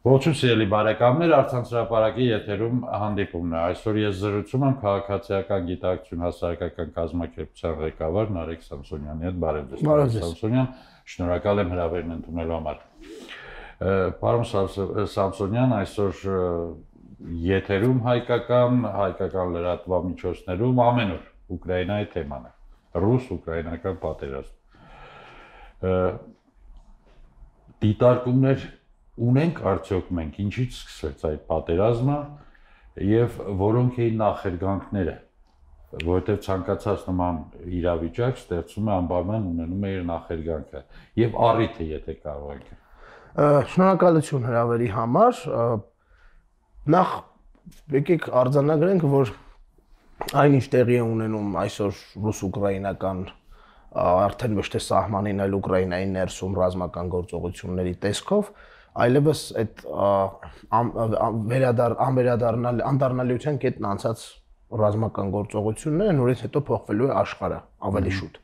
Ողջույն սիրելի բարեկամներ, Արցանց հրապարակի եթերում հանդիպումն է։ Այսօր ես զրուցում եմ քաղաքացիական գիտակցություն հասարակական կազմակերպության ղեկավար Նարեկ Սամսոնյանի հետ։ Բարև ձեզ։ Սամսոնյան, շնորհակալ եմ հրավերն ընդունելու համար։ Պարոն Սամսոնյան, այսօր եթերում հայկական, հայկական լրատվամիջոցներում ամենուր Ուկրաինայի թեման է։ Ռուս-ուկրաինական պատերազմ։ Դիտարկումներ ունենք արդյոք մենք ինչից սկսվեց այդ պատերազմը եւ որոնք էին նախերգանքները որովհետեւ ցանկացած նման իրավիճակ ստեղծում է անբարման ունենում է իր նախերգանքը եւ առիթը եթե կարող եք շնորհակալություն հրավերի համար նախ եկեք արձանագրենք որ այնինչ տեղի է ունենում այսօր ռուս-ուկրաինական արդեն ոչ թե սահմանին այլ Ուկրաինայի ներսում ռազմական գործողությունների տեսքով այլևս այդ վերադառ անվերադառնալ անդառնալիության կետն անցած ռազմական գործողությունները նորից հետո փոխվելու է աշխարհը ավելի շուտ։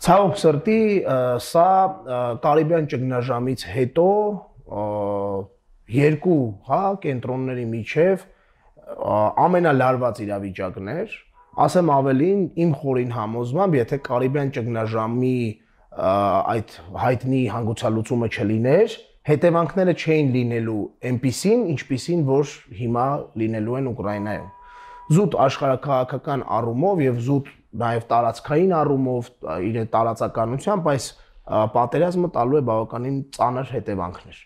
Ցավոք սրտի սա Կարիբյան ճգնաժամից հետո երկու, հա, կենտրոնների միջև ամենալարված իրավիճակներ, ասեմ ավելին, իմ խորին համոզմամբ, եթե Կարիբյան ճգնաժամի այդ հայտնի հանգուցալուծումը չլիներ, հետևանքները չէին լինելու այնպիսին, ինչպիսին որ հիմա լինելու են Ուկրաինայում։ Զուտ աշխարհակաղակական առումով եւ զուտ նաեւ տարածքային առումով իր տարածականությամբ այս պատերազմը տալու է բավականին ծանր հետևանքներ։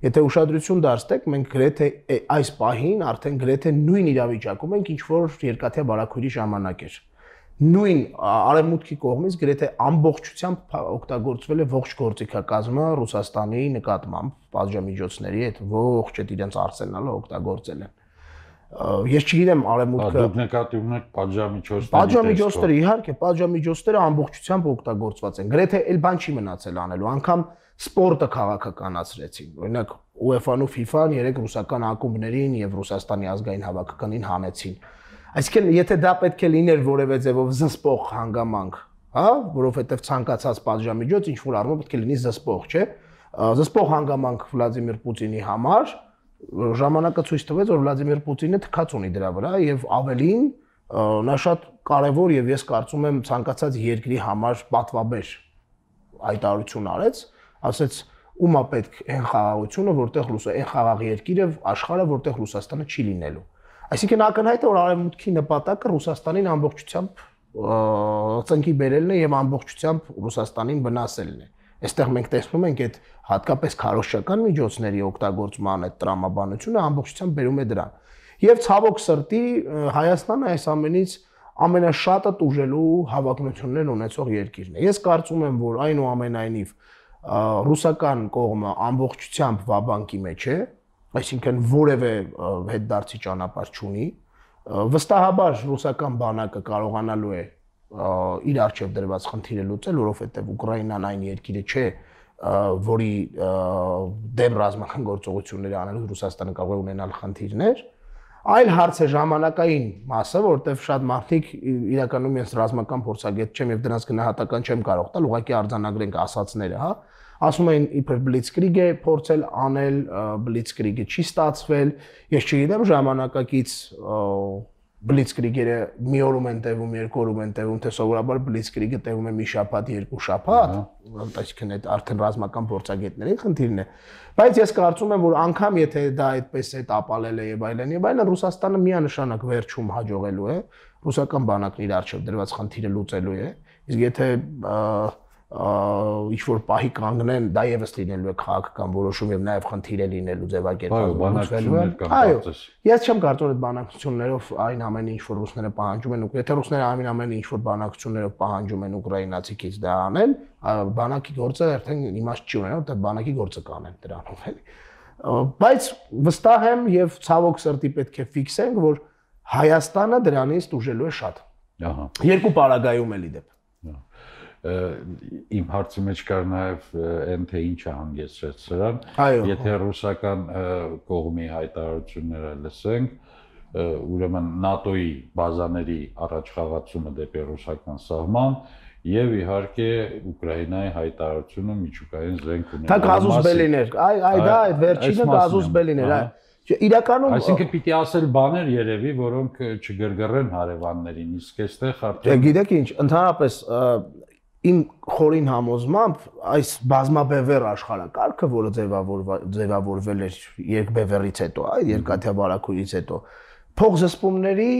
Եթե ուշադրություն դարձնեք, մենք գրեթե այս պահին արդեն գրեթե նույն իրավիճակում ենք, ինչ որ երկաթյա բարակույրի ժամանակ էր նույն արևմուտքի կողմից գրեթե ամբողջությամբ օգտագործվել է ողջ գործիքակազմը Ռուսաստանի նկատմամբ պատժամիջոցների հետ ողջ այդ իրենց արսենալը օգտագործել են ես չգիտեմ արևմուտքը դուք նկատի ունեք պատժամիջոցները պատժամիջոցները իհարկե պատժամիջոցները ամբողջությամբ օգտագործված են գրեթե էլ բան չի մնացել անելու անգամ սպորտը քաղաքականացրեցին օրինակ UEFA-ն ու FIFA-ն երեք ռուսական ակումբներին եւ Ռուսաստանի ազգային հավաքականին հանեցին Այսինքն, եթե դա պետք է լիներ որևէ ձևով զսպող հանգամանք, հա, որովհետև ցանկացած պատժամիջոց ինչ որ առումով պետք է լինի զսպող, չէ՞։ Զսպող հանգամանք Վլադիմիր Պուտինի համար ժամանակը ցույց տվեց, որ Վլադիմիր Պուտինը թքած ունի դրա վրա եւ ավելին նա շատ կարևոր եւ ես կարծում եմ ցանկացած երկրի համար պատվաբեր հայտարարություն արեց, ասեց ումա պետք այն խաղաղությունը, որտեղ ռուսը այն խաղաղ երկիրը աշխարհը, որտեղ Ռուսաստանը չի լինելու։ Այսինքն ակնհայտ է որ արևմուտքի նպատակը Ռուսաստանին ամբողջությամբ ծնկի բերելն է եւ ամբողջությամբ Ռուսաստանին վնասելն է։ Այստեղ մենք տեսնում ենք այդ հատկապես քարոշչական միջոցների օգտագործման այդ տրամաբանությունը ամբողջությամբ բերում է դրան։ Եվ ցավոք սրտի Հայաստանը այս ամենից ամենաշատը տուժելու հավակնություններ ունեցող երկիրն է։ Ես կարծում եմ, որ այնուամենայնիվ ռուսական կողմը ամբողջությամբ վաբանկի մեջ է, այսինքն որևէ հետդարձի ճանապարհ չունի, վստահաբար ռուսական բանակը կարողանալու է իր արժև դրված խնդիրը լուծել, որովհետև Ուկրաինան այն երկիրը չէ, որի դեմ ռազմական գործողություններ անելու Ռուսաստանը կարող է ունենալ խնդիրներ, այլ հարց է ժամանակային մասը, որտեղ շատ մարդիկ իրականում ես ռազմական փորձագետ չեմ եւ դրանց գնահատական չեմ կարող տալ, ուղղակի արձանագրենք ասացները, հա, ասում են իբր բլիցկրիգ է փորձել անել, բլիցկրիգը չի ստացվել։ Ես չգիտեմ ժամանակակից բլիցկրիգերը մի օրում են տևում, երկու օրում են տևում, թե սովորաբար բլիցկրիգը տևում է մի շաբաթ, երկու շաբաթ, այսինքն այդ արդեն ռազմական փորձագետների խնդիրն է։ Բայց ես կարծում եմ, որ անգամ եթե դա այդպես է տապալել է եւ այլն եւ այլն, Ռուսաստանը միանշանակ վերջում հաջողելու է, ռուսական բանակն իր արժեվ դրված խնդիրը լուծելու է։ Իսկ եթե ինչ որ պահի կանգնեն, դա եւս լինելու է քաղաքական որոշում եւ նաեւ խնդիր է լինելու ձևակերպելու է։ Այո, ես չեմ կարծում այդ բանակցություններով այն ամենը ինչ որ ռուսները պահանջում են, եթե ռուսները ամեն ամենը ինչ որ բանակցություններով պահանջում են ուկրաինացիքից դա անեն, բանակի գործը արդեն իմաստ չի ունենա, որտեղ բանակի գործը կանեն դրանով էլի։ Բայց վստահ եմ եւ ցավոք սրտի պետք է ֆիքսենք, որ Հայաստանը դրանից դուժելու է շատ։ Ահա։ Երկու պարագայում էլի դեպ իմ հարցի մեջ կար նաև այն թե ինչը հանգեցրեց սրան եթե ռուսական կողմի հայտարարությունները լսենք ուրեմն ՆԱՏՕ-ի բազաների առաջխաղացումը դեպի ռուսական սահման եւ իհարկե Ուկրաինայի հայտարարությունը միջուկային զենք ունենալու Դա կազուս բելիներ։ Այ այ դա այդ վերջինը կազուս բելիներ, այ իրականում այսինքն պիտի ասել բաներ երևի, որոնք չգրգռեն հարևաններին, իսկ այստեղ արդեն Գիտեք ինչ, ընդհանրապես իմ խորին համոզմամբ այս բազմաբևեր աշխարհակարգը, որը ձևավորվել ձևավորվել էր երկբևերից հետո, այ երկաթյա բարակույից հետո, փողզսպումների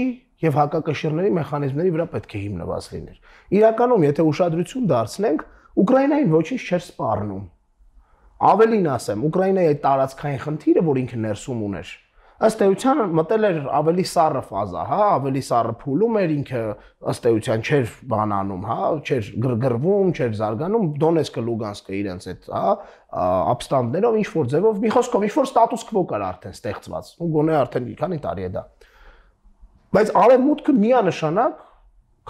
եւ հակակշիռների մեխանիզմների վրա պետք է հիմնված լիներ։ Իրականում, եթե ուշադրություն դարձնենք, Ուկրաինային ոչինչ չէր սպառնում։ Ավելին ասեմ, Ուկրաինայի այդ տարածքային խնդիրը, որ ինքը ներսում ուներ, ըստ էության մտել էր ավելի սառը ֆազա, հա, ավելի սառը փուլում էր ինքը ըստ էության չէր բանանում, հա, չէր գրգռվում, չէր զարգանում, Դոնեցկը, Լուգանսկը իրենց այդ, հա, ապստանդներով ինչ որ ձևով, մի խոսքով ինչ որ ստատուս քվո կար արդեն ստեղծված։ Ու գոնե արդեն քանի տարի է դա։ Բայց արևմուտքը միանշանակ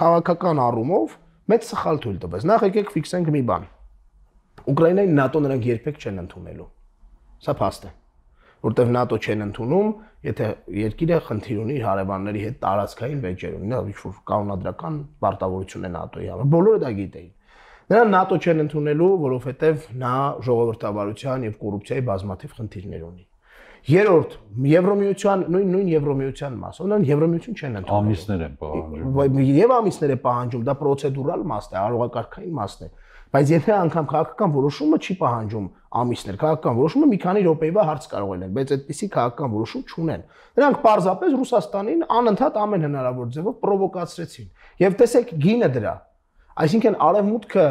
քաղաքական առումով մեծ սխալ թույլ տվեց։ Նախ եկեք ֆիքսենք մի բան։ Ուկրաինային ՆԱՏՕ նրանք երբեք չեն ընդունելու։ Սա փաստ է որտեվ ՆԱՏՕ չեն ընդունում, եթե երկիրը խնդիր ունի իր հարևանների հետ տարածքային վեճեր ունի, նա ինչ-որ կանոնադրական պարտավորություն է ՆԱՏՕ-ի համար։ Բոլորը դա գիտեին։ Նրան ՆԱՏՕ չեն ընդունելու, որովհետև նա ժողովրդավարության եւ կոռուպցիայի բազմաթիվ խնդիրներ ունի։ Երորդ, Եվրոմիության, նույն նույն Եվրոմիության մասը, նրան Եվրոմիություն չեն ընդունում։ Ամիսներ են պահանջում։ Եվ ամիսներ է պահանջում, դա պրոցեդուրալ մաս է, արողակարգային մաս է։ Բայց եթե անգամ քաղաքական որոշումը չի պահանջում ամիսներ, քաղաքական որոշումը մի քանի րոպեվա հարց կարող լինել, բայց այդպիսի քաղաքական որոշում չունեն։ Նրանք պարզապես Ռուսաստանին անընդհատ ամեն հնարավոր ձևով պրովոկացրեցին։ Եվ տեսեք գինը դրա։ Այսինքն արևմուտքը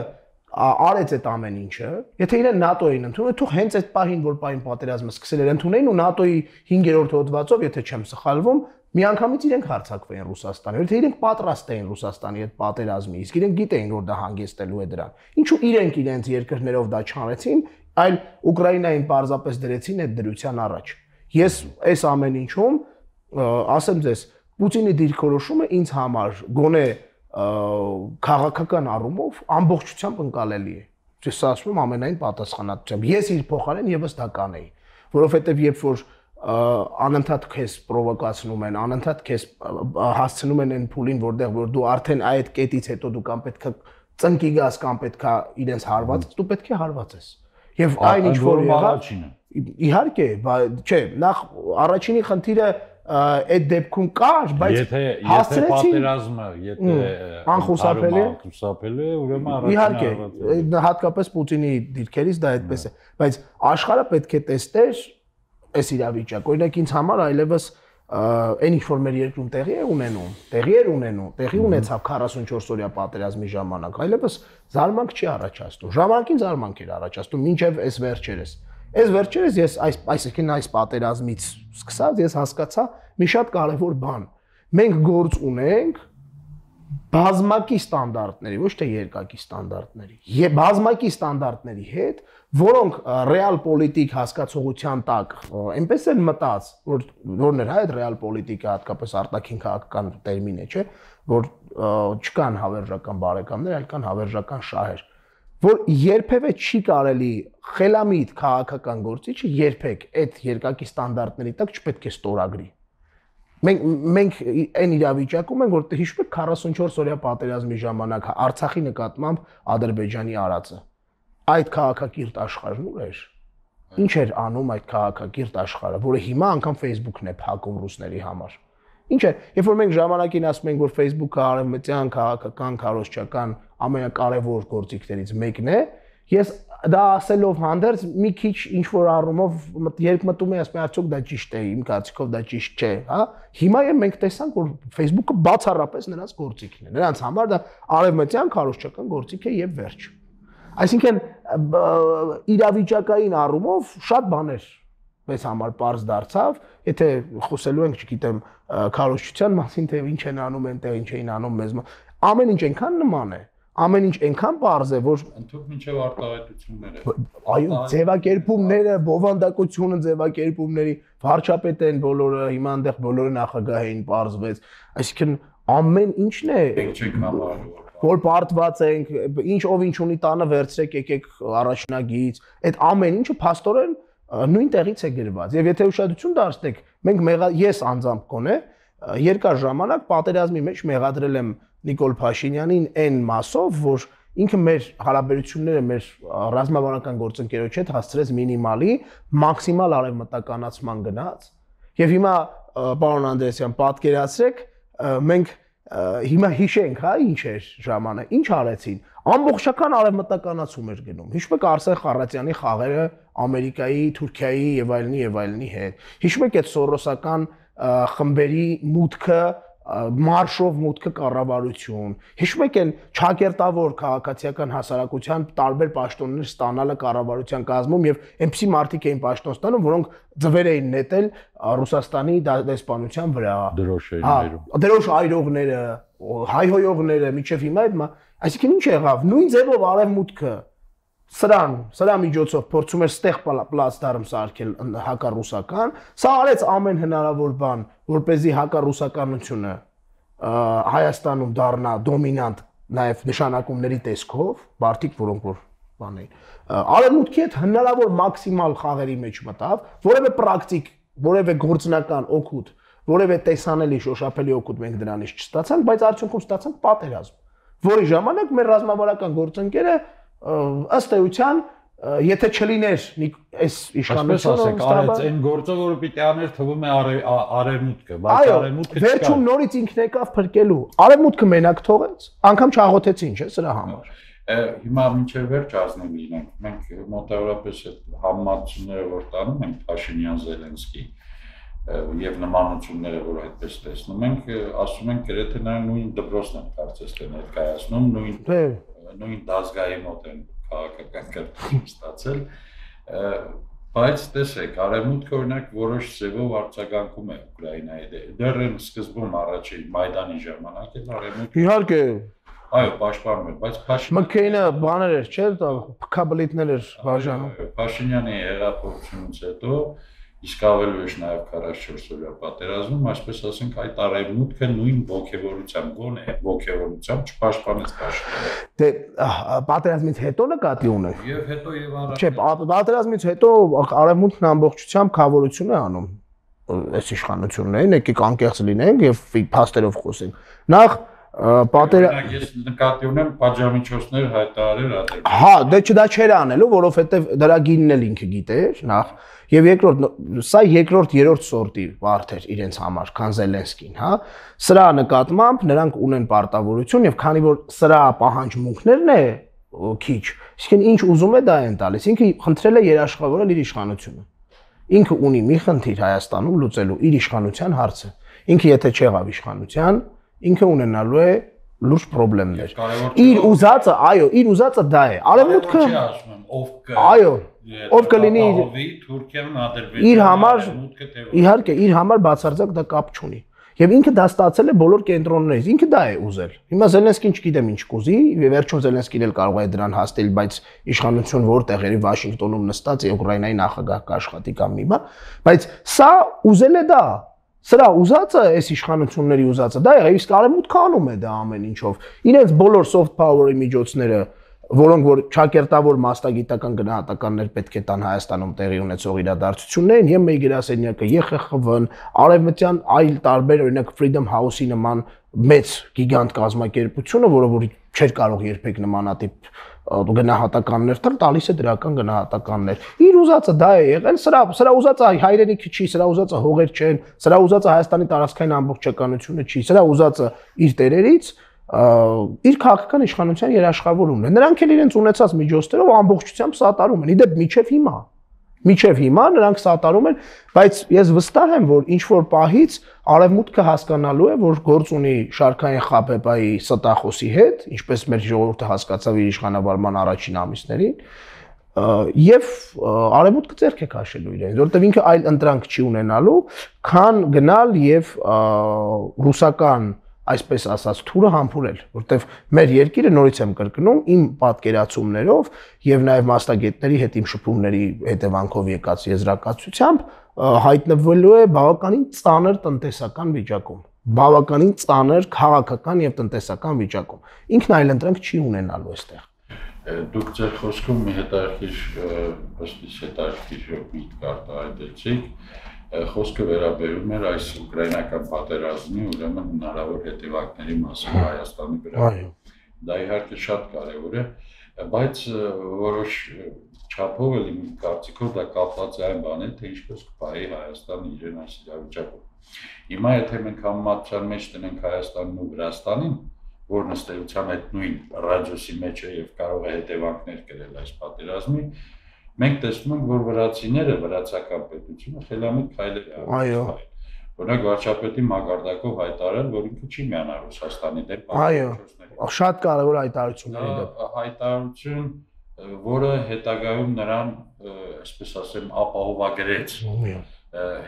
արեց այդ ամեն ինչը, եթե իրեն ՆԱՏՕ-ին ընդունել, թող հենց այդ պահին, որ պահին պատերազմը սկսել էր ընդունեին ու ՆԱՏՕ-ի 5-րդ հոդվածով, եթե չեմ սխալվում, միանգամից իրենք հարցակվեին Ռուսաստանի, որովհետեւ իրենք պատրաստ էին Ռուսաստանի հետ պատերազմի, իսկ իրենք գիտեին, որ դա հանգեցնելու է դրան։ Ինչու իրենք իրենց երկրներով դա չանեցին, այլ Ուկրաինային պարզապես դրեցին այդ դրության առաջ։ Ես այս ամեն ինչում ասեմ ձեզ, Պուտինի դիրքորոշումը ինձ համար գոնե քաղաքական առումով ամբողջությամբ ընկալելի է։ Ես ասում եմ ամենայն պատասխանատվությամբ։ Ես իր փոխարեն եւս դա կանեի, որովհետեւ երբ որ անընդհատ քեզ պրովոկացնում են, անընդհատ քեզ հասցնում են այն փուլին, որտեղ որ դու արդեն այդ կետից հետո դու կամ պետքա ծնկի գաս կամ պետքա իրենց հարված, դու պետք է հարված ես։ Եվ այն ինչ որ եղավ, իհարկե, չէ, նախ առաջինի խնդիրը այդ դեպքում կար, բայց եթե եթե պատերազմը, եթե անխուսափելի անխուսափելի ուրեմն առաջին իհարկե հատկապես Պուտինի դիրքերից դա այդպես է, բայց աշխարհը պետք է տեսներ այս իրավիճակը։ Օրինակ ինձ համար այլևս այն ինչ որ մեր երկրում տեղի է ունենում, տեղի էր ունենում, տեղի ունեցավ 44 օրյա պատերազմի ժամանակ, այլևս զարմանք չի առաջացնում։ Ժամանակին զարմանք էր առաջացնում, մինչև այս վերջերս։ Այս վերջերս ես այս այսինքն այս պատերազմից սկսած ես հասկացա մի շատ կարևոր բան։ Մենք գործ ունենք բազմակի ստանդարտների, ոչ թե երկակի ստանդարտների։ Եվ բազմակի ստանդարտների հետ, որոնք ռեալ պոլիտիկ հասկացողության տակ այնպես են մտած, որ որն էր հա այդ ռեալ պոլիտիկը հատկապես արտաքին քաղաքական տերմին է, չէ, որ չկան հավերժական բարեկամներ, այլ կան հավերժական շահեր որ երբևէ չի կարելի խելամիտ քաղաքական գործիչը երբեք այդ երկակի ստանդարտների տակ չպետք է ստորագրի Մենք մենք այն իրավիճակում ենք, որ հիշում եք 44 օրյա պատերազմի ժամանակ Արցախի նկատմամբ Ադրբեջանի արածը։ Այդ քաղաքակիրթ աշխարհն ուր էր։ Ինչ էր անում այդ քաղաքակիրթ աշխարհը, որը հիմա անգամ Facebook-ն է փակում ռուսների համար։ Ինչ է, երբ որ մենք ժամանակին ասում ենք, որ Facebook-ը արևմտյան քաղաքական, քարոզչական ամենակարևոր գործիքներից մեկն է, ես դա ասելով հանդերձ մի քիչ ինչ որ առումով երբ մտում եմ ասում արդյոք դա ճիշտ է իմ կարծիքով դա ճիշտ չէ հա հիմա եմ մենք տեսանք որ Facebook-ը բացառապես նրանց գործիքն է նրանց համար դա արևմտյան քարոշչական գործիք է եւ վերջ այսինքն իրավիճակային առումով շատ բաներ մեզ համար པարզ դարձավ, եթե խոսելու ենք, չգիտեմ, քարոշչության մասին, թե ինչ են անում այնտեղ, ինչ էին անում մեզ, ամեն ինչ այնքան նման է, ամեն ինչ այնքան པարզ է, որ ընդհանուր մինչև արտահայտությունները։ Այո, ձևակերպումները, բովանդակությունը ձևակերպումների վարչապետ են բոլորը, հիմա այնտեղ բոլորը նախագահ էին པարզվեց։ Այսինքն ամեն ինչն է։ որ պարտված ենք, ինչ ով ինչ ունի տանը վերցրեք եկեք առաջնագից, այդ ամեն ինչը փաստորեն նույն տեղից է գրված։ Եվ եթե ուշադրություն դարձնեք, մենք ես անձամբ կոնե երկար ժամանակ պատերազմի մեջ մեղադրել եմ Նիկոլ Փաշինյանին այն մասով, որ ինքը մեր հարաբերությունները մեր ռազմավարական գործընկերոջ հետ հասցրեց մինիմալի մաքսիմալ արևմտականացման գնաց եւ հիմա պարոն Անդրեսյան պատկերացրեք մենք հիմա հիշենք, հա, ինչ էր ժամանը, ինչ արեցին։ Ամբողջական արևմտականացում էր գնում։ Հիշում եք Արսեն Խարատյանի խաղերը Ամերիկայի, Թուրքիայի եւ այլնի եւ այլնի հետ։ Հիշում եք այդ սորոսական խմբերի մուտքը մարշով մուտքը կառավարություն։ Հիշում եք այն ճակերտավոր քաղաքացիական հասարակության տարբեր պաշտոններ ստանալը կառավարության կազմում եւ այնպիսի մարդիկ էին պաշտոն ստանում, որոնք ձվեր էին նետել Ռուսաստանի դեսպանության վրա։ Դրոշերներում։ Հա, դրոշ այրողները, հայհոյողները, միջև հիմա այդ այսինքն ինչ եղավ։ Նույն ձևով արևմուտքը սրան, սրա միջոցով փորձում էր ստեղ պլատֆորմ սարքել հակառուսական, սա արեց ամեն հնարավոր բան, որ เป զի հակառուսականությունը Հայաստանում դառնա դոմինանտ նաև նշանակումների տեսքով, բարդիկ որոնք որ բան էին։ Արևմուտքի հետ հնարավոր մաքսիմալ խաղերի մեջ մտավ, որևէ պրակտիկ, որևէ գործնական օգուտ, որևէ տեսանելի շոշափելի օգուտ մենք դրանից չստացանք, բայց արդյունքում ստացանք պատերազմ, որի ժամանակ մեր ռազմավարական գործընկերը ըստ էության եթե չլիներ այս իշխանությունը արեց այն գործը որը պիտի աներ թվում է արևմուտքը բայց արևմուտքը վերջում նորից ինքն եկավ փրկելու արևմուտքը մենակ թողեց անգամ չաղոթեցին չէ սրա համար հիմա մինչև վերջ ազնիվ լինենք մենք մոտավորապես այդ համացումները որ տանում ենք Փաշինյան Զելենսկի եւ նմանությունները որ այդպես տեսնում ենք ասում ենք գրեթե նույն դպրոցն են կարծես թե ներկայացնում նույն նույն դասգայի մոտ են քաղաքական կրթություն ստացել բայց տեսեք արևմուտքը օրինակ որոշ ձևով արձագանքում է Ուկրաինայի դեռ են սկզբում առաջի Մայդանի ժամանակ էլ արևմուտքը իհարկե այո պաշտպանում էր բայց Փաշինյանը Մկեինը բաներ էր չէ՞ փքաբլիտներ էր բաժանում Փաշինյանի հեղափոխությունից հետո իսկ ավելի ոչ նաև 44 օրյա պատերազմում, այսպես ասենք, այդ արևմուտքը նույն ողջևորությամբ, գոնե ողջևորությամբ չպաշտպանեց Փաշինյանը։ Դե պատերազմից հետո նկատի ունեք։ Եվ հետո եւ առաջ։ Չէ, պատերազմից հետո արևմուտքն ամբողջությամբ խավորություն է անում այս իշխանություններին, եկեք անկեղծ լինենք եւ փաստերով խոսենք։ Նախ պատերը ես նկատի ունեմ պատժամիջոցներ հայտարարել ադրբեջան։ Հա, դե չդա չէր անելու, որովհետեւ դրա գինն էլ ինքը գիտեր, նախ Եվ երկրորդ սա երկրորդ երրորդ սորտի վարդ էր իրենց համար, քան Զելենսկին, հա։ Սրա նկատմամբ նրանք ունեն պարտավորություն եւ քանի որ սրա պահանջմունքներն է քիչ, իսկին ինչ ուզում է դա են տալիս։ Ինքը խնդրել է երաշխավորել իր իշխանությունը։ Ինքը ունի մի խնդիր Հայաստանում լուծելու իր իշխանության հարցը։ Ինքը եթե չեղավ իշխանության, ինքը ունենալու է լուրջ խնդիրներ։ Իր ուզածը, այո, իր ուզածը դա է։ Արևմուտքը Այո, ով կլինի իր համար իհարկե իր համար բացարձակ դա կապ չունի։ Եվ ինքը դա ստացել է բոլոր կենտրոններից։ Ինքը դա է ուզել։ Հիմա Զելենսկին չգիտեմ ինչ կուզի, վերջում Զելենսկին էլ կարող է դրան հասնել, բայց իշխանություն որ տեղերի Վաշինգտոնում նստած Ուկրաինայի նախագահ կաշխատի կամ մի բան, բայց սա ուզել է դա։ Սրա ուզածը, այս իշխանությունների ուզածը դա եղավ, իսկ արևմուտքը անում է դա ամեն ինչով։ Իրենց բոլոր soft power-ի միջոցները որոնք որ ճակերտավոր մասնագիտական գնահատականներ պետք է տան Հայաստանում տեղի ունեցող իրադարձություններին, եւ մեր գրասենյակը ԵԽԽՎ-ն, արևմտյան այլ տարբեր օրինակ Freedom House-ի նման մեծ գիգանտ կազմակերպությունը, որը որ չէր կարող երբեք նմանատիպ գնահատականներ տալ, տալիս է դրական գնահատականներ։ Իր ուզածը դա է եղել, սրա սրա ուզածը հայրենիքը չի, սրա ուզածը հողեր չեն, սրա ուզածը Հայաստանի տարածքային ամբողջականությունը չի, սրա ուզածը իր տերերից իր քաղաքական իշխանության երաշխավորումն է։ Նրանք էլ իրենց ունեցած միջոցներով ամբողջությամբ սատարում են։ Իդեպ միջև հիմա։ Միջև հիմա նրանք սատարում են, բայց ես վստահ եմ, որ ինչ որ պահից արևմուտքը հասկանալու է, որ գործ ունի շարքային խապեպայի ստախոսի հետ, ինչպես մեր ժողովուրդը հասկացավ իր իշխանավարման առաջին ամիսներին, եւ արևմուտքը ձեռք է քաշելու իրեն, որովհետեւ ինքը այլ ընտրանք չի ունենալու, քան գնալ եւ ռուսական այսպես ասած թուրը համբուրել, որտեվ մեր երկիրը նորից եմ կրկնում իմ պատկերացումներով եւ նաեւ մասնագետների հետ իմ շփումների հետևանքով եկած եզրակացությամբ հայտնվելու է բավականին ծանր տնտեսական վիճակում բավականին ծանր քաղաքական եւ տնտեսական վիճակում։ Ինքն այլ ընտրանք չի ունենալու այստեղ։ Դուք ձեր խոսքում մի հետաքրքիր ըստ իս հետաքրքիր միտք արտահայտեցիք խոսքը վերաբերում էր այս ուկրաինական պատերազմի ուրեմն հնարավոր հետևանքների մասին Հայաստանի վրա։ Այո։ Դա իհարկե շատ կարևոր է, բայց որոշ չափով էլ իմ կարծիքով դա կապված է այն բանին, թե ինչպես կպահի Հայաստանը իրեն այս իրավիճակում։ Հիմա եթե մենք համեմատության մեջ տնենք Հայաստանն ու Վրաստանին, որն ըստ էության այդ նույն ռադիոսի մեջ է եւ կարող է հետևանքներ կրել այս պատերազմի, մենք տեսնում ենք, որ վրացիները, վրացական պետությունը խելամիտ քայլեր են Այո։ Օրինակ վարչապետի մագարտակով հայտարարել, որ ինքը չի միանա Ռուսաստանի դեմ Այո։ Շատ կարևոր հայտարարությունների դեպ։ Հայտարարություն, որը հետագայում նրան, այսպես ասեմ, ապահովագրեց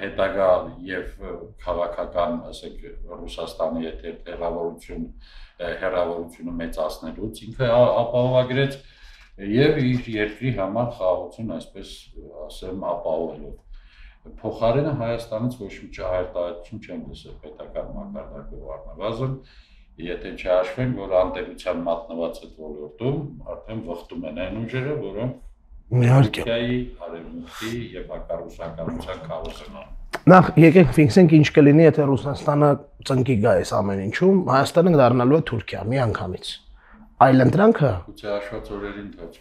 հետագա եւ քաղաքական, ասենք, Ռուսաստանի հետ հերավորություն հերավորությունը մեծացնելուց ինքը ապահովագրեց եւ իր երկրի համար խաղաղություն, այսպես ասեմ, ապահովելով փոխարենը Հայաստանից ոչ մի ճահարտայություն չեն լսել պետական մակարդակով առնվազն եթե չհաշվեն որ անտերության մատնված այդ ոլորտում արդեն վխտում են այն ուժերը որոնք իհարկե արևմուտքի եւ հակառուսականության քարոզն են Նախ եկեք ֆիքսենք ինչ կլինի, եթե Ռուսաստանը ծնկի գա այս ամեն ինչում, Հայաստանը դառնալու է Թուրքիա մի անգամից։ Այլ ընտրանքը գուցե հաշված օրերի ընթաց։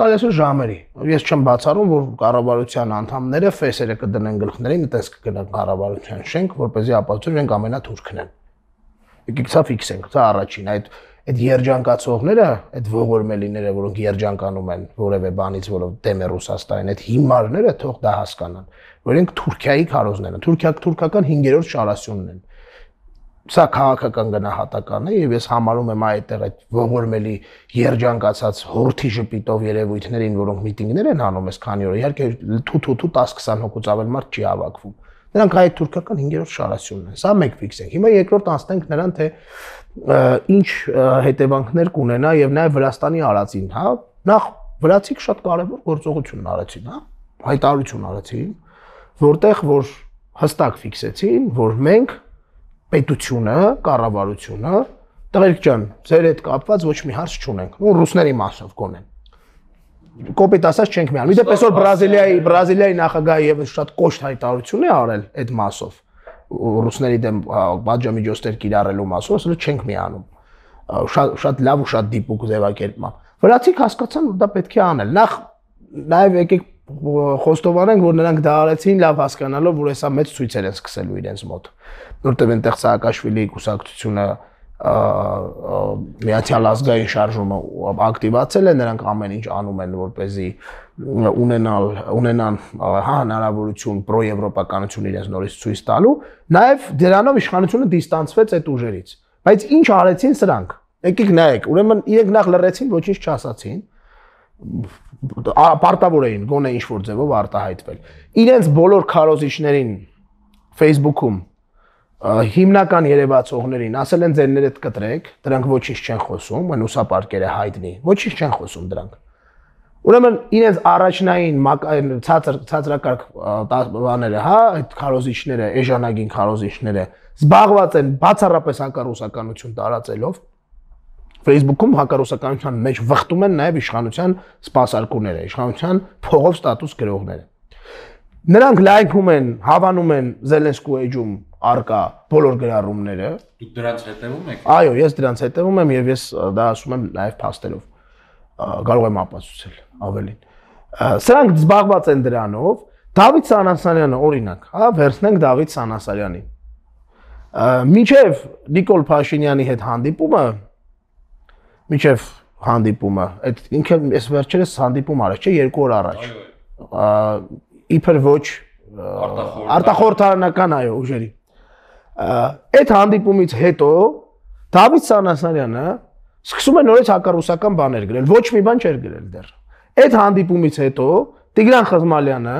Կարելի ժամերի։ Ես չեմ բացառում, որ կառավարության անդամները ֆեսերը կդնեն գլխներին, այտենց կգնա կառավարության շենք, որպեսզի ապացուցեն մենք ամենաթուրքն են։ Եկեք սա ֆիքսենք, սա առաջին, այդ այդ երջանկացողները, այդ ողորմելիները, որոնք երջանկանում են որևէ բանից, որով դեմ է Ռուսաստանին, այդ հիմարները թող դա հասկանան, որ իրենք Թուրքիայի քարոզներն են։ Թուրքիա թուրքական 5-րդ շարասյունն են։ Սա քաղաքական գնահատական է եւ ես համարում եմ այդտեղ այդ ողորմելի երջանկացած հորթի ժպիտով երևույթներին, որոնք միտինգներ են անում այս քանի օր։ Իհարկե թութութու 10-20 հոգուց ավել մարդ չի հավաքվում։ Նրանք այդ թուրքական 5-րդ շարասյունն են։ Սա մեկ ֆիքսենք։ Հիմա երկրորդ անցնենք նրան թե ինչ հետևանքներ կունենա եւ նաեւ Վրաստանի արածին, հա։ Նախ վրացիք շատ կարեւոր գործողություն արեցին, հա։ Հայտարարություն արեցին, որտեղ որ հստակ ֆիքսեցին, որ մենք պետությունը, կառավարությունը, տղերք ջան, ձեր հետ կապված ոչ մի հարց չունենք։ ու ռուսների մասով կոնեն կոպիտ ասած չենք միանում։ Իդեպ այսօր Բրազիլիայի Բրազիլիայի նախագահը եւս շատ կոշտ հայտարարություն է արել այդ մասով ռուսների դեմ բաժամիջոցներ կիրառելու մասով, ասել չենք միանում։ Շատ շատ լավ ու շատ դիպուկ ձևակերպմամբ։ Վրացիք հասկացան, որ դա պետք է անել։ Նախ նաև եկեք խոստովանենք, որ նրանք դա արեցին լավ հասկանալով, որ հեսա մեծ ցույցեր են սկսելու իրենց մոտ։ Որտեւ այնտեղ Սաակաշվիլի կուսակցությունը միացյալ ազգային շարժումը ակտիվացել է, նրանք ամեն ինչ անում են, որ เป զի ունենալ ունենան հնարավորություն պրոեվրոպականություն իրենց նորից ցույց տալու, նաև դրանով իշխանությունը դիստանցվեց այդ ուժերից։ Բայց ինչ արեցին սրանք։ Եկեք նայեք, ուրեմն իրենք նախ լռեցին, ոչինչ չասացին, պարտավոր էին գոնե ինչ որ ձևով արտահայտվել։ Իրենց բոլոր քարոզիչներին Facebook-ում հիմնական երևացողներին ասել են ձերներ հետ կտրեք, դրանք ոչինչ չեն խոսում, այն ուսապարկերը հայտնի, ոչինչ չեն խոսում դրանք։ Ուրեմն իրենց առաջնային ցածր ցածրակարգ բաները, հա, այդ քարոզիչները, էժանագին քարոզիչները զբաղված են բացառապես հակառուսականություն տարածելով Facebook-ում հակառուսականության մեջ վխտում են նաև իշխանության սպասարկուները, իշխանության փողով ստատուս գրողները։ Նրանք լայքում են, հավանում են Զելենսկու էջում արկա բոլոր գրառումները։ Դուք դրանց հետևում եք։ Այո, ես դրանց հետևում եմ եւ ես դա ասում եմ նաեւ փաստերով։ Կարող եմ ապացուցել ավելին։ Սրանք զբաղված են դրանով։ Դավիթ Սանասարյանը օրինակ, հա, վերցնենք Դավիթ Սանասարյանին։ Միջև Նիկոլ Փաշինյանի հետ հանդիպումը, միջև հանդիպումը, այդ ինքը այս վերջերս հանդիպում արեց, չէ, երկու օր առաջ։ Իբր ոչ արտախորհրդարանական այո ուժերի այդ հանդիպումից հետո Դավիթ Սանասարյանը սկսում է նորից հակառուսական բաներ գրել, ոչ մի բան չէր գրել դեռ։ Այդ հանդիպումից հետո Տիգրան Խզմալյանը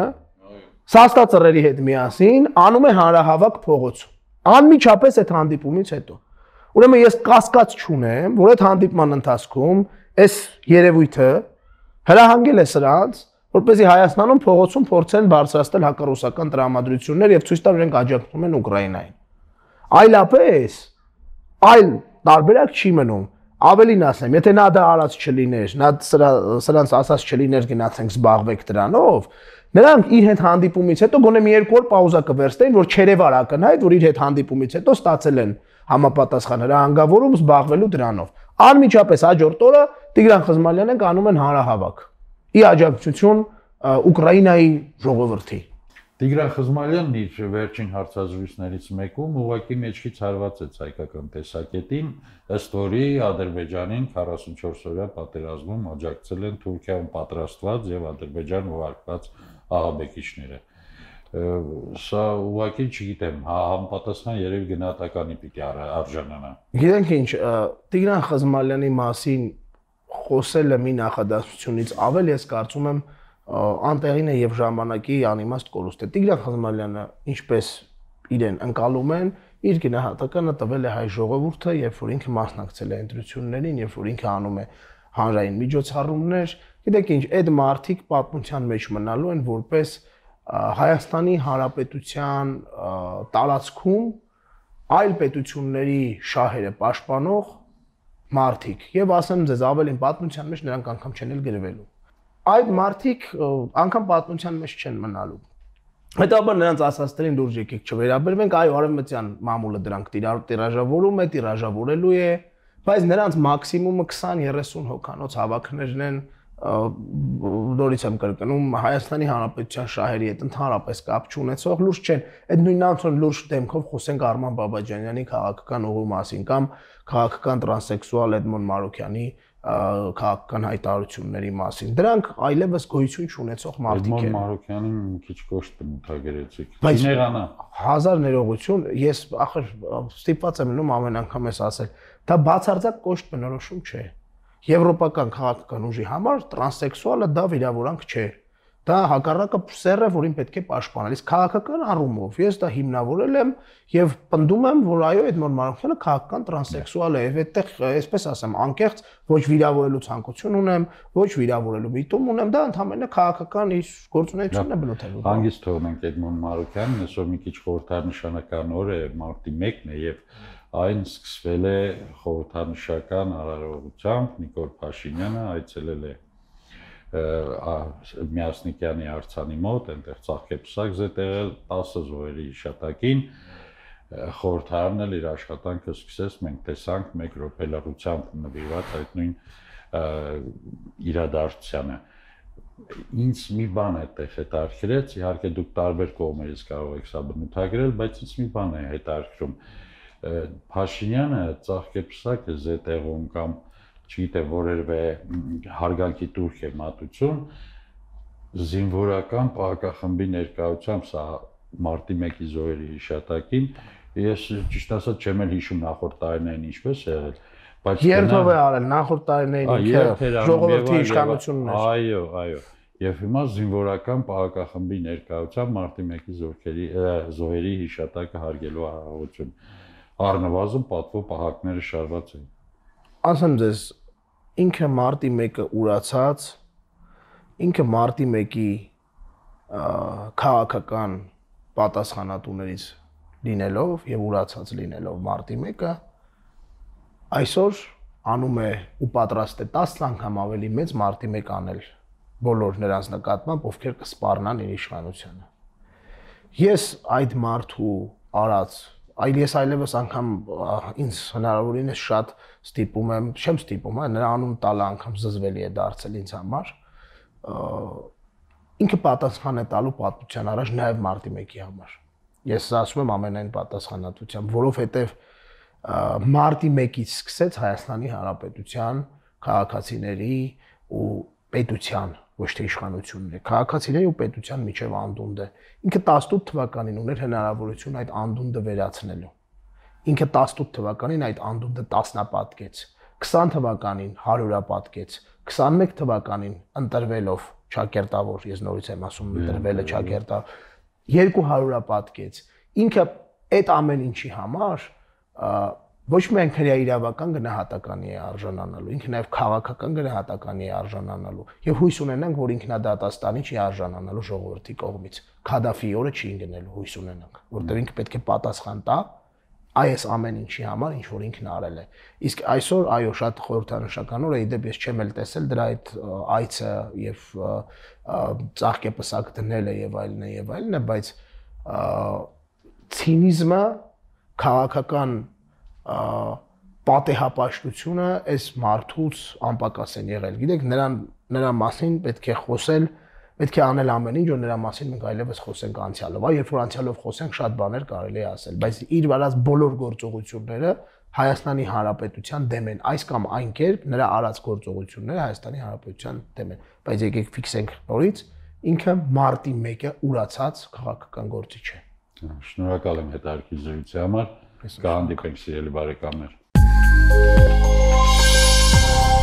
Սաստա ծռերի հետ միասին անում է հանրահավաք փողոց։ Անմիջապես այդ հանդիպումից հետո։ Ուրեմն ես կասկած չունեմ, որ այդ հանդիպման ընթացքում այս երևույթը հրահանգել է սրանց, որպեսզի Հայաստանում փողոցում փորձեն բարձրացնել հակառուսական տրամադրություններ եւ ցույց տալ իրենք աջակցում են Ուկրաինային։ Այլապես այլ տարբերակ չի մնում։ Ավելին ասեմ, եթե նա դա արած չլիներ, նա սրա սրանց ասած չլիներ գնացենք զբաղվեք դրանով, Նրանք իր հետ հանդիպումից հետո գոնե մի երկու օր պաուզա կվերցնեին, որ չերևար ակնհայտ, որ իր հետ հանդիպումից հետո ստացել են համապատասխան հրահանգավորում զբաղվելու դրանով։ Անմիջապես հաջորդ օրը Տիգրան Խզմալյանեն կանում են հանրահավաք։ Ի աջակցություն Ուկրաինայի ժողովրդի։ Տիգրան Խզմալյանն իր վերջին հարցազրույցներից մեկում ուղակի մեջքից հարվածեց հայկական տեսակետին, ըստ որի Ադրբեջանին 44 օրյա պատերազմում աջակցել են Թուրքիայում պատրաստված եւ Ադրբեջան ուղարկված ահաբեկիչները սա ուղղակի չգիտեմ, հա համապատասխան երևի գնահատականի պիտի արժանանա։ Գիտենք ինչ, Տիգրան Խզմալյանի մասին խոսելը մի նախադասությունից ավել ես կարծում եմ անտեղին է եւ ժամանակի անիմաստ կորուստ է։ Տիգրան Խզմալյանը ինչպես իրեն ընկալում են, իր գնահատականը տվել է հայ ժողովուրդը, երբ որ ինքը մասնակցել է ընտրություններին, երբ որ ինքը անում է հանրային միջոցառումներ, գիտեք ինչ, այդ մարտիկ պատմության մեջ մնալու են որպես Հայաստանի Հանրապետության տարածքում այլ պետությունների շահերը պաշտպանող մարտիկ եւ ասեմ ձեզ ավելին պատմության մեջ նրանք անգամ չեն էլ գրվելու այդ մարտիկ անգամ պատմության մեջ չեն մնալու հետաբար նրանց ասածներին դուրս եկեք չվերաբերվենք այո արևմտյան մամուլը դրանք տիրաժավորում է տիրաժավորելու է բայց նրանց մաքսիմումը 20-30 հոկանոց հավաքներն են նորից եմ կրկնում Հայաստանի Հանրապետության շահերի հետ ընդհանրապես կապ չունեցող լուրջ չեն։ Այդ նույն անցոն լուրջ դեմքով խոսենք Արման Բաբաջանյանի քաղաքական ուղու մասին կամ քաղաքական տրանսեքսուալ Էդմոն Մարոկյանի քաղաքական հայտարարությունների մասին։ Դրանք այլևս գոյություն չունեցող մարդիկ են։ Էդմոն Մարոկյանին մի քիչ կոշտ բնութագրեցիք։ Իներանա։ Հազար ներողություն, ես ախր ստիպված եմ լինում ամեն անգամ ես ասել, դա բացարձակ կոշտ բնորոշում չէ եվրոպական քաղաքական ուժի համար տրանսեքսուալը դա վիրավորանք չէ։ Դա հակառակը սեր է, որին պետք է պաշտպանել։ Իսկ քաղաքական առումով ես դա հիմնավորել եմ եւ պնդում եմ, որ այո, Էդմոն Մարոկյանը քաղաքական տրանսեքսուալ է եւ այդտեղ, այսպես ասեմ, անկեղծ ոչ վիրավորելու ցանկություն ունեմ, ոչ վիրավորելու միտում ունեմ, դա ընդհանրապես քաղաքական իր գործունեությունն է բնութելու։ Հանգիստ թողնենք Էդմոն Մարոկյանին, այսօր մի քիչ խորհրդանշանական օր է, մարտի 1-ն է եւ այն սկսվել է խորհրդանշական արարողությամբ Նիկոլ Փաշինյանը այցելել է Միասնիկյանի արցանի մոտ, այնտեղ ցաղկեպսակ զետեղել 10 զոհերի հիշատակին խորհրդարանը իր աշխատանքը սկսեց, մենք տեսանք մեկ րոպելարությամբ նվիրված այդ նույն իրադարձությանը ինձ մի բան է տեղ հետարքրեց, իհարկե դուք տարբեր կողմերից կարող եք սա բնութագրել, բայց ինձ մի բան է հետարքրում։ Փաշինյանը ծաղկեպսակը զետեղում կամ չգիտեմ որերվե հարգանքի турք է մատուցում զինվորական պահակախմբի ներկայությամբ սա մարտի 1-ի զոհերի հիշատակին ես ճիշտ ասած չեմ էլ հիշում նախորդ տարիներին ինչպես է եղել բայց երթով է արել նախորդ տարիներին ինքը ժողովրդի իշխանությունն էր այո այո եւ հիմա զինվորական պահակախմբի ներկայությամբ մարտի 1-ի զորքերի զոհերի հիշատակը հարգելու արարողություն առնվազն պատվո պահակները շարված էին։ Ասեմ ձեզ, ինքը մարտի 1-ը ուրացած, ինքը մարտի 1-ի քաղաքական պատասխանատուներից լինելով եւ ուրացած լինելով մարտի 1-ը այսօր անում է ու պատրաստ է 10 անգամ ավելի մեծ մարտի 1 անել բոլոր նրանց նկատմամբ, ովքեր կսպառնան իր իշխանությանը։ Ես այդ մարդու արած այլ ես այլևս անգամ ինձ հնարավորինս շատ ստիպում եմ, չեմ ստիպում, հա, նրա անուն տալը անգամ զզվելի է դարձել ինձ համար։ Ինքը պատասխան է տալու պատմության առաջ նաև մարտի 1-ի համար։ Ես ասում եմ ամենայն պատասխանատվությամբ, որովհետև մարտի 1-ից սկսեց Հայաստանի Հանրապետության քաղաքացիների ու պետության ոչ թե իշխանությունն է։ Քաղաքացիների ու պետության միջև անդունդը։ Ինքը 18 թվականին ուներ հնարավորություն այդ անդունդը վերացնելու։ Ինքը 18 թվականին այդ անդունդը տասնապատկեց, 20 թվականին 100-ապատկեց, 21 թվականին ընտրվելով ճակերտավոր, ես նորից եմ ասում, ընտրվելը ճակերտա 200-ապատկեց։ Ինքը այդ ամեն ինչի համար ոչ միայն քրեա իրավական գնահատականի է արժանանալու, ինքը նաև քաղաքական գնահատականի է արժանանալու։ Եվ հույս ունենանք, որ ինքնադատաստանի չի արժանանալու ժողովրդի կողմից։ Քադաֆիի օրը չի գնելու հույս ունենանք, որտեղ ինքը պետք է պատասխան տա այս ամեն ինչի համար ինչ որ ինքն արել է։ Իսկ այսօր այո, շատ խորհրդանշական օր է, իդեպ ես չեմ էլ տեսել դրա այդ այցը եւ ծաղկեպսակ դնելը եւ այլն է եւ այլն է, բայց ցինիզմը քաղաքական պատեհապաշտությունը այս մարդուց անպակաս են եղել։ Գիտեք, նրան նրա մասին պետք է խոսել պետք է անել ամեն ինչ, որ նրա մասին մենք այլևս խոսենք անցյալով։ Այ երբ որ անցյալով խոսենք, շատ բաներ կարելի է ասել, բայց իր վարած բոլոր գործողությունները Հայաստանի Հանրապետության դեմ են, այս կամ այն կերպ նրա արած գործողությունները Հայաստանի Հանրապետության դեմ են։ Բայց եկեք ֆիքսենք նորից, ինքը մարտի 1-ը ուրացած քաղաքական գործիչ է։ Շնորհակալ եմ հետարքի զրույցի համար։ Կհանդիպենք, սիրելի բարեկամներ։ Thank you